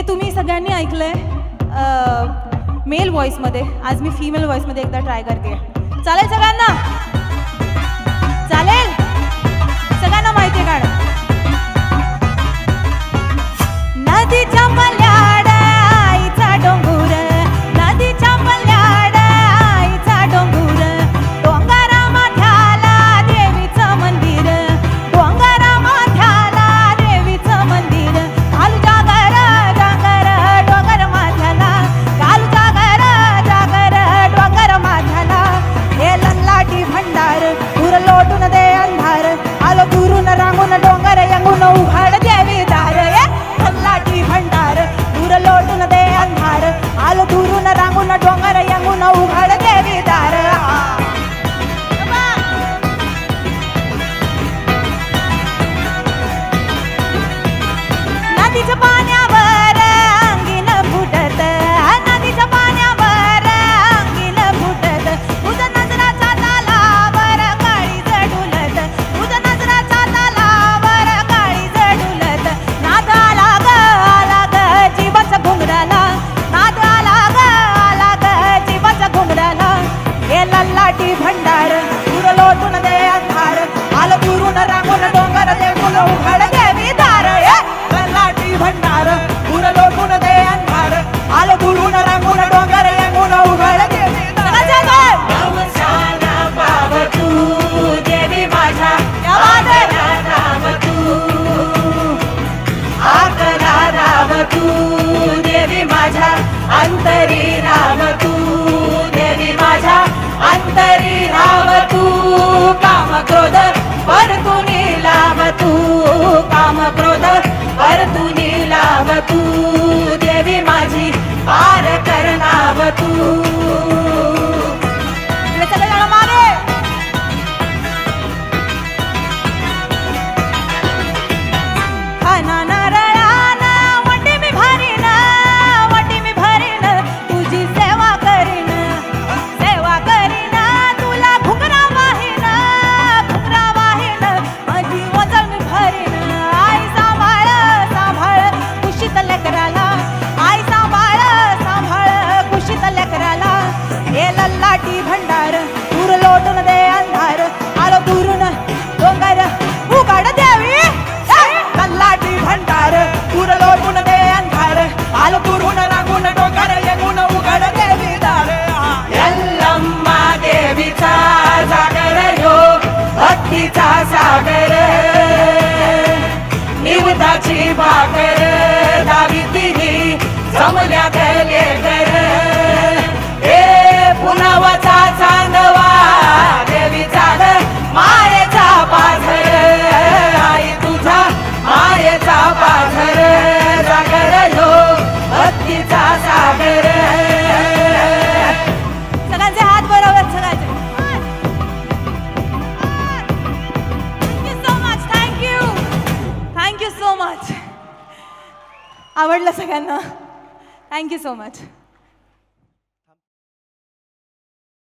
हे तुम्ही सगळ्यांनी ऐकलं आहे मेल व्हॉईसमध्ये आज मी फिमेल व्हॉईसमध्ये एकदा ट्राय करते चालेल सगळ्यांना? ดีจะไป ready. तलाटी भंडार दूर लोटून दे अंधार, आलो दुरून डोंगर, उघड देवी तलाटी भंडार दूर लोटून दे अंधार, आलो दुरून रागून डोंगर येऊन उघड देवी दार. यल्लम्मा देवीचा जागर हो भक्तीचा सागर. निवदाची भाकर दावी तिही जमल्या त्या आवडलं सगळ्यांना. Thank you so much